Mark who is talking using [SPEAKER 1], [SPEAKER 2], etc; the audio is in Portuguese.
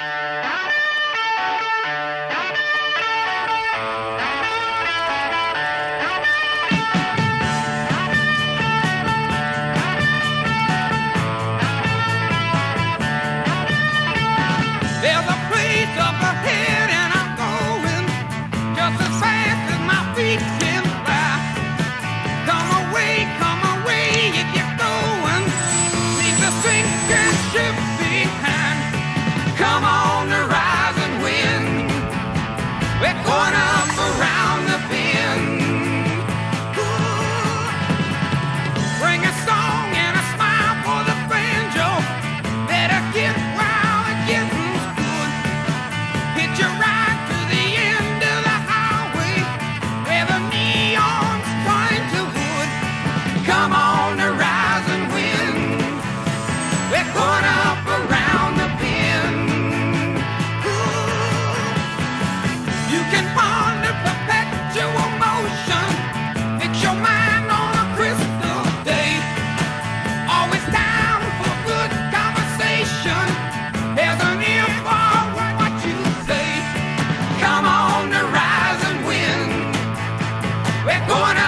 [SPEAKER 1] There's going